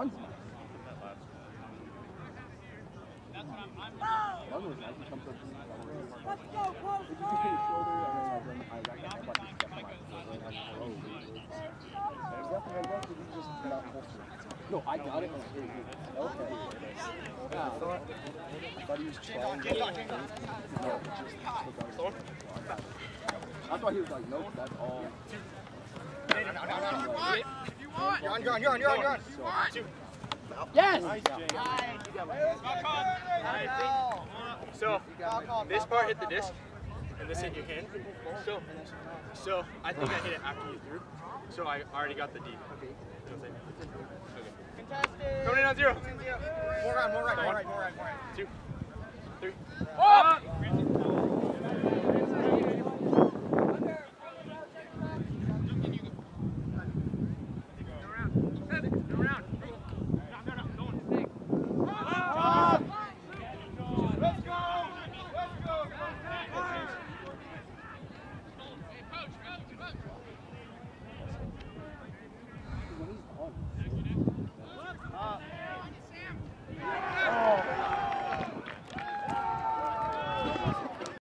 One's nice. The other nice. He comes up. Let's go, close, If you just hit his shoulder and then I got I'm like, step on my foot. Like, I'm like, oh. There's nothing I left. You just got holster. No, I got it and I hit it. Okay. Yeah, I thought, I thought he was trying to. No, just took out his That's why he was like, nope, that's all. You're on, you're on, you're on, you're on, you're on. So, Yes! So, this part hit the disc, and this hit your hand. So, so I think I hit it after you threw. So I already got the D. Okay. Coming in on zero. More right, more right, more right, more right, more right. Two, three. Oh!